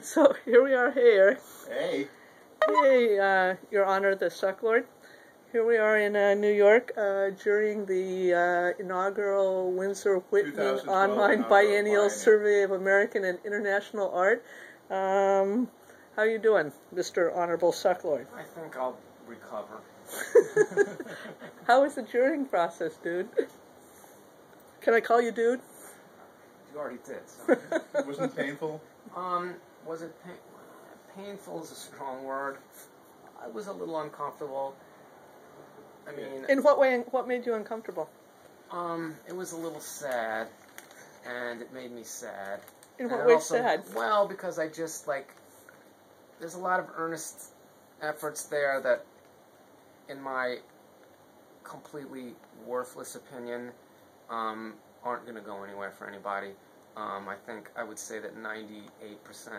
So here we are here. Hey. Hey, uh, Your Honor, the Sucklord. Here we are in uh, New York uh, during the uh, inaugural Windsor Whitney Online inaugural Biennial biennial. Survey of American and International Art. Um, how you doing, Mr. Honorable Sucklord? I think I'll recover. How was the jurying process, dude? Can I call you dude? You already did. So. Wasn't painful? um, was it pain- painful? Is a strong word. I was a little uncomfortable. I mean, In what way? What made you uncomfortable? um, it was a little sad, and it made me sad. In what it way also- sad? Well, because I just like there's a lot of earnest efforts there that, in my completely worthless opinion, um, aren't going to go anywhere for anybody. Um, I think I would say that 98%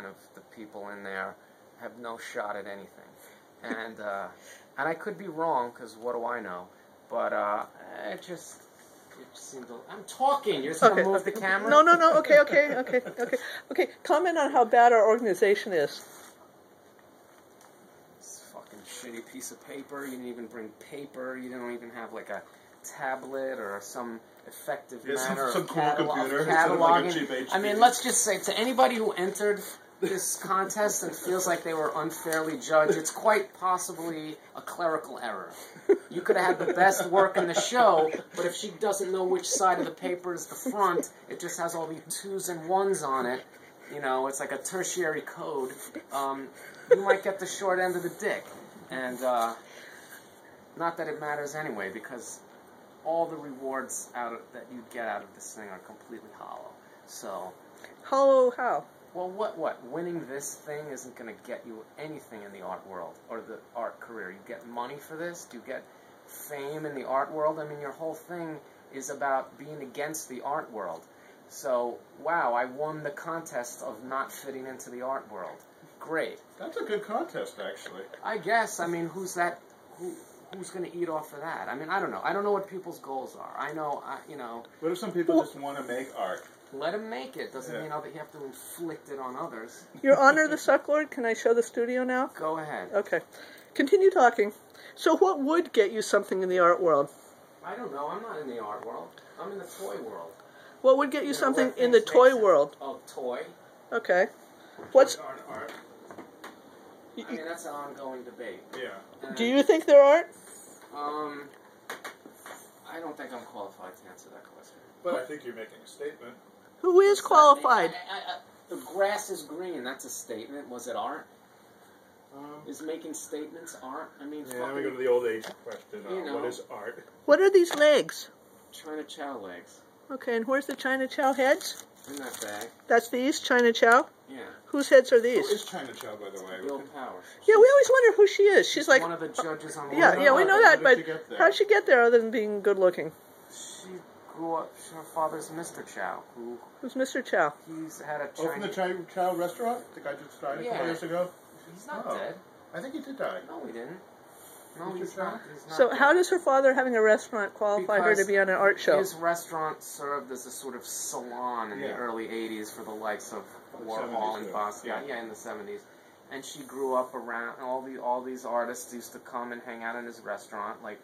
of the people in there have no shot at anything, and uh, and I could be wrong because what do I know? But uh, it just it seemed. A, I'm talking. You're just going to move the camera. No, no, no. Okay, okay, okay, okay, okay. Comment on how bad our organization is. This fucking shitty piece of paper. You didn't even bring paper. You don't even have like a tablet or some effective Yeah, manner some of, catalog, computer of instead of like a cataloging. I mean, let's just say to anybody who entered this contest and feels like they were unfairly judged, it's quite possibly a clerical error. You could have had the best work in the show, but if she doesn't know which side of the paper is the front, it just has all the twos and ones on it. You know, it's like a tertiary code. Um, you might get the short end of the dick. And uh, not that it matters anyway, because all the rewards out of, that you'd get out of this thing are completely hollow. So, Hollow how? well, what what winning this thing isn't going to get you anything in the art world or the art career. You get money for this. Do you get fame in the art world? I mean, your whole thing is about being against the art world. So, wow, I won the contest of not fitting into the art world. Great. That's a good contest, actually. I guess. I mean, who's that? Who who's going to eat off of that? I mean, I don't know. I don't know what people's goals are. I know, I, you know, What if some people just want to make art? let them make it. Doesn't Yeah. mean that you have to inflict it on others. Your Honor, the Sucklord. Can I show the studio now? Go ahead. Okay. Continue talking. So, what would get you something in the art world? I don't know. I'm not in the art world. I'm in the toy world. What would get you You know, something in the toy sense. world? Oh, toy. Okay. What's art? art? I mean, that's an ongoing debate. Yeah. And, do you think there are? Um, I don't think I'm qualified to answer that question. But I think you're making a statement. Who is qualified? I- I- I- the grass is green. That's a statement. Was it art? Um, Is making statements art? I mean, yeah, let me fucking go to the old age question. Uh, You know. What is art? What are these legs? China Chow legs Okay, and where's the China Chow heads? In that bag. That's these China Chow. Yeah, Whose heads are these? Oh, is China Chow, by the way? Bill Powers. Yeah, we always wonder who she is. She's like, one of the judges on. The Yeah, yeah, we know that, but did she get there? how'd she get there other than being good looking? She grew up. Her father's Mr. Chow, who Who's Mr. Chow? he's had a Oh, from the Chinese. China Chow restaurant? The guy just died a Yeah. couple years ago? He's not Oh. dead. I think he did die. No, he didn't. No, Mr. he's Chow? not. He's not So, dead. how does her father having a restaurant qualify her to be on an art show? His restaurant served as a sort of salon in the early '80s for the likes of Warhol and yeah. Basquiat. Yeah. Yeah. in the '70s. And she grew up around and all the all these artists used to come and hang out in his restaurant, like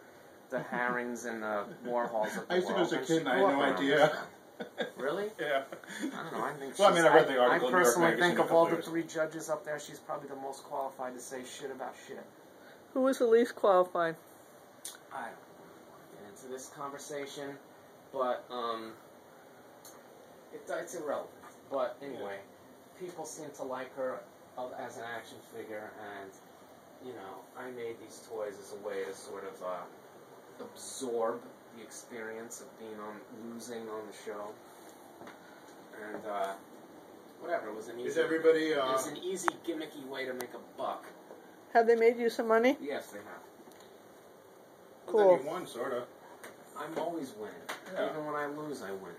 the Harings and the Warhols of the I used to go as a kid and I had no idea. Really? yeah. I don't know. I think. Well, I mean, I read the article in New York personally think of all the three judges up there, she's probably the most qualified to say shit about shit. Who was the least qualified? I don't want to get into this conversation, but um, it, it's irrelevant. But anyway, people seem to like her as an action figure, and you know, I made these toys as a way to sort of uh, absorb the experience of being on losing on the show, and uh, whatever. It was an easy. Is everybody, it uh, was an easy gimmicky way to make a buck. Have they made you some money? Yes, they have. well, then Cool. you won, sort of. I'm always winning. Yeah. Even when I lose, I win.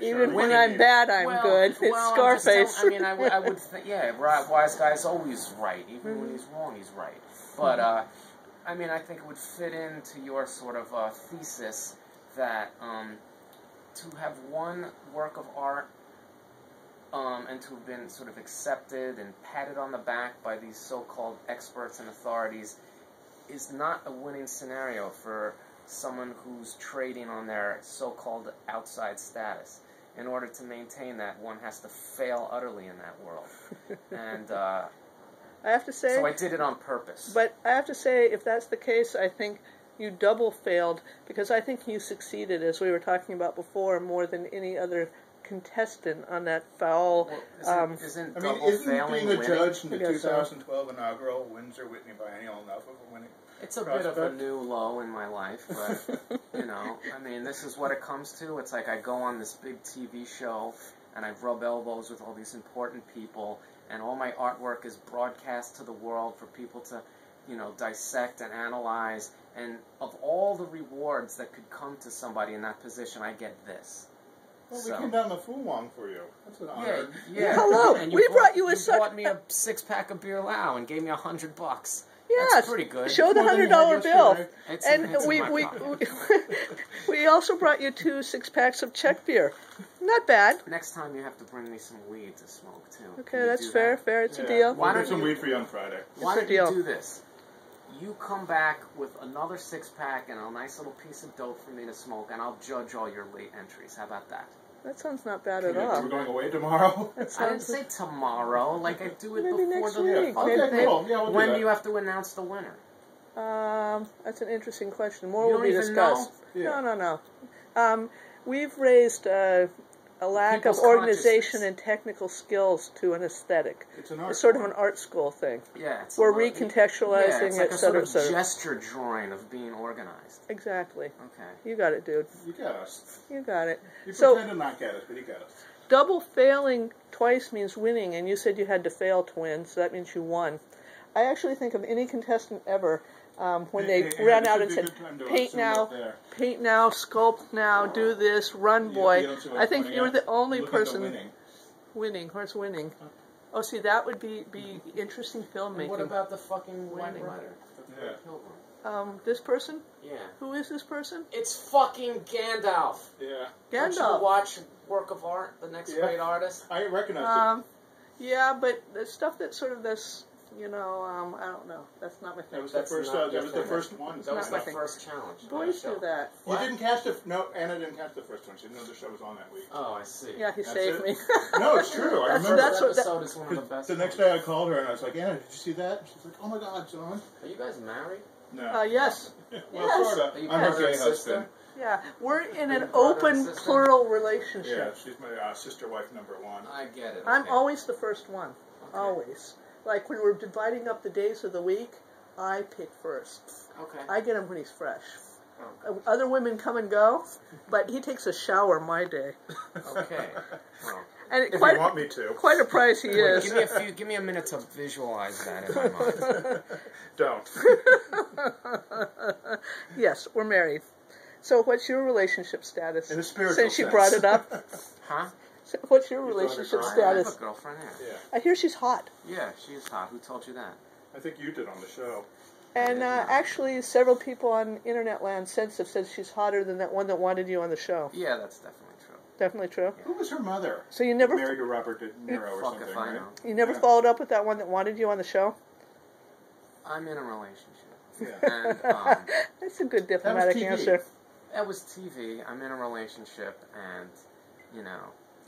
Even when I'm is- bad, I'm Well, good. It's well, Scarface. I mean, I, would- I would think, yeah, right, wise guy's always right. Even when he's wrong, he's right. But, uh, I mean, I think it would fit into your sort of uh, thesis that um, to have one work of art um, and to have been sort of accepted and patted on the back by these so-called experts and authorities is not a winning scenario for someone who's trading on their so-called outside status. In order to maintain that, one has to fail utterly in that world. and uh, I have to say, so I did it on purpose. but I have to say, if that's the case, I think you double failed because I think you succeeded, as we were talking about before, more than any other contestant on that foul. Well, isn't, um, isn't I mean, isn't failing being a winning? judge in the I guess so. 2012 inaugural Windsor Whitney Biennial enough of a winning? It's a bit of a new low in my life, but you know, I mean, this is what it comes to. It's like I go on this big TV show and I rub elbows with all these important people, and all my artwork is broadcast to the world for people to, you know, dissect and analyze. And of all the rewards that could come to somebody in that position, I get this. Well, So- we came down the Fu Wong for you. That's an honor. yeah. Hello, And we bought, brought you a you suck- bought me a six pack of Beerlao and gave me a hundred bucks. yes, That's pretty good. Show the hundred dollar bill. It's, And it's in we my we, pocket. we we also brought you two six packs of Czech beer. Not bad. Next time you have to bring me some weed to smoke too. Okay, that's fair. that? Fair, it's Yeah. a deal. Why don't get some weed for you on Friday. Why It's a don't you do this? You come back with another six pack and a nice little piece of dope for me to smoke, and I'll judge all your late entries. How about that? That sounds not bad at all. We're going away tomorrow. I didn't say tomorrow. Like I do it Maybe before next the. week. okay, Maybe- cool. Yeah, we'll do when that. do you have to announce the winner? Um, that's an interesting question. More You will don't be even discussed. know? No, no, no. Um, we've raised uh, a lack of organization and technical skills to an aesthetic. It's an art. It's sort of an art school thing. Yeah, it's We're little- recontextualizing yeah, it's like it, a sort sort of, of sort of. gesture drawing of being organized. Exactly. Okay. You got it, dude. You got us. You got it. You So- pretend to not get us, but you got us. Double failing twice means winning, and you said you had to fail to win, so that means you won. I actually think of any contestant ever um, when they hey, hey, ran this out and said, good time to "Paint now, paint now, sculpt now, do this, run, You- boy." you don't see what I think you were the only Look the person winning. winning. Where's winning? Oh, see, that would be be interesting filmmaking. And what about the fucking wedding brother? letter? Yeah. Um, this person? Yeah. Who is this person? It's fucking Gandalf. Yeah. Don't you Gandalf. watch work of art, the next Yeah. great artist? I recognize Um, yeah, but the stuff that sort of this, you know, um, I don't know. That's not my it. That thing. was the That's first. not Uh, that your was the thing. first one. That was my the thing. first challenge. Boys do that. You didn't catch the no. Anna didn't catch the first one. She didn't know the show was on that week. Oh, I see. Yeah, he That's saved it? me. No, it's true. I That's- remember. that's that what- that- episode is one of the best. the next ones. day I called her and I was like, Anna, did you see that? She's like, Oh my God, John. Are you guys married? No. uh, yes. well, yes. sorta. Are you I'm her brother gay and sister? husband. Yeah, we're in an brother and open, sister? plural relationship. Yeah, she's my uh, sister wife number one. I get it. I'm okay. always the first one. Always. Like when we're dividing up the days of the week, I pick first. Okay. I get him when he's fresh. Okay. Uh, Other women come and go, but he takes a shower my day. Okay. Well, And If quite, you want me to. quite a price he wait, is. give me a few. Give me a minute to visualize that in my mind. Don't. yes, we're married. So what's your relationship status? In a spiritual Since you brought it up. Huh? So what's your You thought relationship was- I have status? a girlfriend. Yeah. Yeah. I hear she's hot. Yeah, she is hot. Who told you that? I think you did on the show. And uh, actually, several people on internet land since have said she's hotter than that one that wanted you on the show. Yeah, that's definitely true. Definitely true. Who was her mother? So you never, Married to Robert De Niro or something, if I right? know. you never Yeah. followed up with that one that wanted you on the show. I'm in a relationship, Yeah. and um, That's a good diplomatic TV. answer. that was TV. I'm in a relationship, and you know,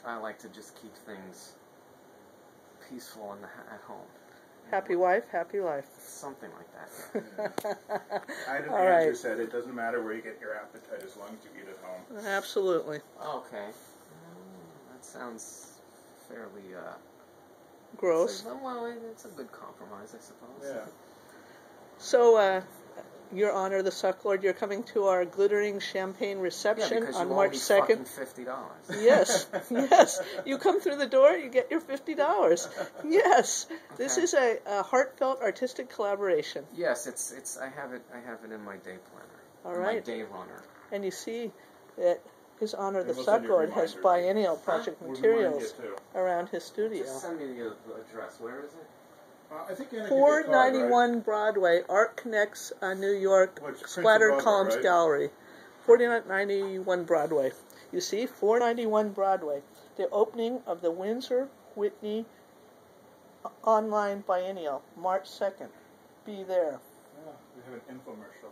I like to just keep things peaceful in the, at home. Happy wife, happy life. Something like that. I had an All aunt right. said it doesn't matter where you get your appetite as long as you eat at home. Absolutely. Okay. Mm, That sounds fairly uh, Gross. it's a- well, it's a good compromise, I suppose. Yeah. So, uh, Your Honor, the Sucklord, you're coming to our glittering champagne reception because on you March 2nd. fifty dollars. Yes, yes. You come through the door, you get your fifty dollars. Yes, this is a, a heartfelt artistic collaboration, Yes, it's it's. I have it. I have it in my day planner. All right. My day runner. and you see that His Honor, the And we'll Sucklord, has biennial project We'll remind you, materials around his studio. Just send me the address. Where is it? Uh, I think Anna gave you a Four card, ninety right? Broadway, Art Connects, uh, New York, Splattered Columns right? Gallery. Forty ninety one Broadway. You see, four ninety one Broadway. the opening of the Windsor Whitney online biennial, March 2nd. Be there. Yeah, we have an infomercial.